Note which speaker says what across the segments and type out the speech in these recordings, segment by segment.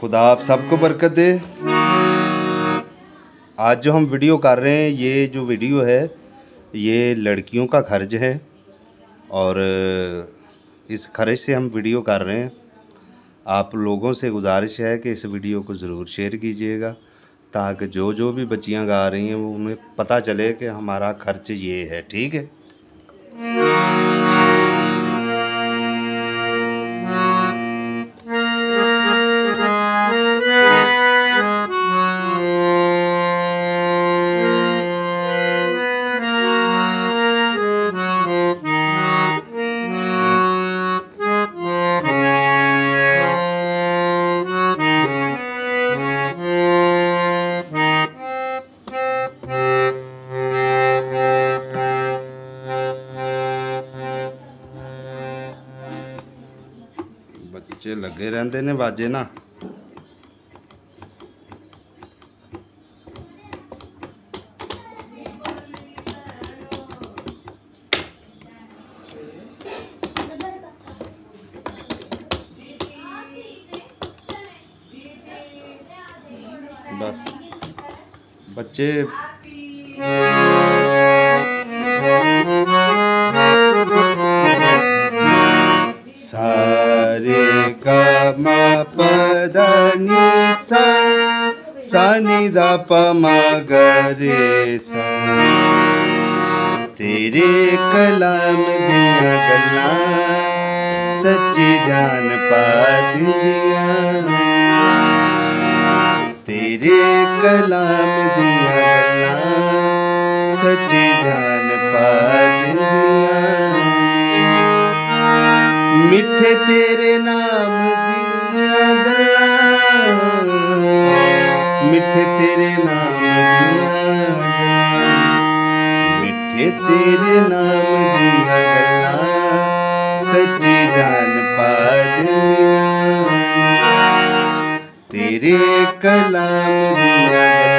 Speaker 1: खुदा आप सबको बरकत दे। आज जो हम वीडियो कर रहे हैं, ये जो वीडियो है, ये लड़कियों का खर्च है और इस खर्च से हम वीडियो कर रहे हैं। आप लोगों से गुजारिश है कि इस वीडियो को ज़रूर शेयर कीजिएगा, ताकि जो जो भी बच्चियाँ गा रही हैं, वो उन्हें पता चले कि हमारा खर्च ये है, ठीक है? ਬੱਚੇ ਲੱਗੇ ਰਹਿੰਦੇ ਨੇ ਵਾਜੇ ਨਾ ਬਸ ਬੱਚੇ सारे का म पद नि सा सा नि ध प म ग रे सा। तेरे कलाम दिया गल्ला, सच्ची जान पा दिया। तेरे कलाम दिया गल्ला, सच्ची जान पा दिया। मिठे तेरे नाम दिया गला मिठे तेरे नाम मिठे तेरे नाम दिया गला सच्ची जान पारिया तेरे कलाम दिया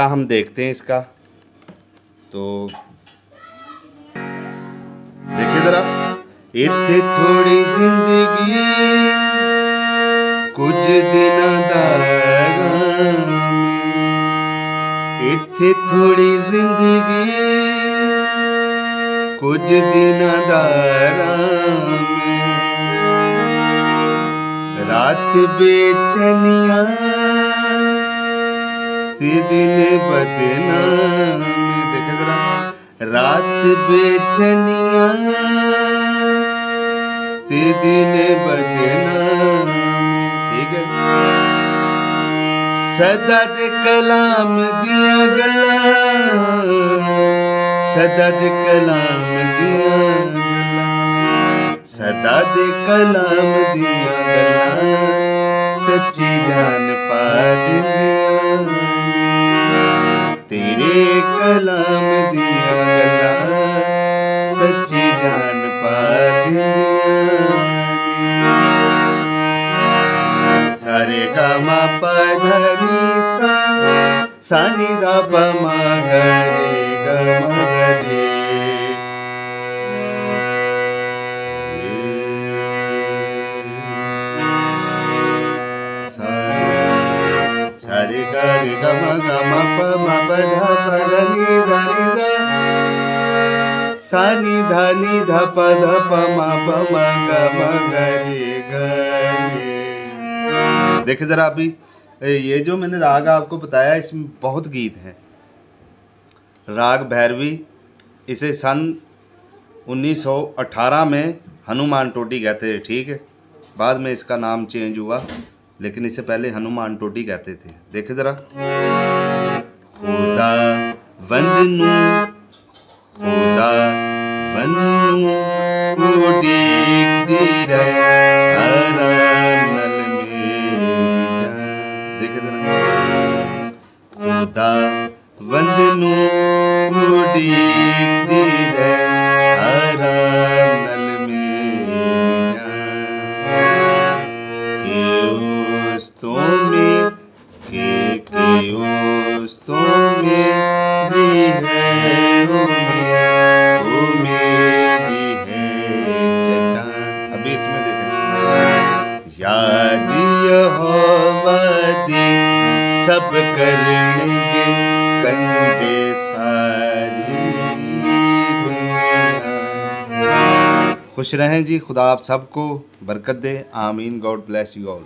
Speaker 1: अंतरा हम देखते हैं इसका। तो देखिए जरा। इतने थोड़ी ज़िंदगी कुछ दिन इतने थोड़ी ज़िंदगी कुछ दिन रात बेचनिया दिन बदना देखे जरा, रात बेचनिया। दिन बदना ठीक है सदा दे कलाम दिया गला सदा दे कलाम दिया गला सदा दे कलाम दिया गला सच्ची जान पा दिया तेरे कलाम दिया गला सच्ची जान पा सारे गामा पधनी सा, सानी दा पमा गरे पध पम पम गम गरे गरे देखिए ज़रा अभी ये जो मैंने राग आपको बताया इसमें बहुत गीत हैं राग भैरवी इसे सन 1918 में हनुमान टोटी कहते थे ठीक है बाद में इसका नाम चेंज हुआ लेकिन इससे पहले हनुमान टोटी कहते थे। देखे ज़रा। खुदा वंदनू, खुदा मेरी जान देखे जरा। खुदा वंदनु उड़ीकती खुश रहें जी खुदा आप सबको बरकत दे। आमीन। God bless you all.